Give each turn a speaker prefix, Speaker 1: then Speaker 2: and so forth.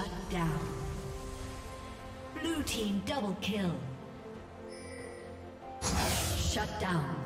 Speaker 1: Shut down. Blue team double kill. Shut down.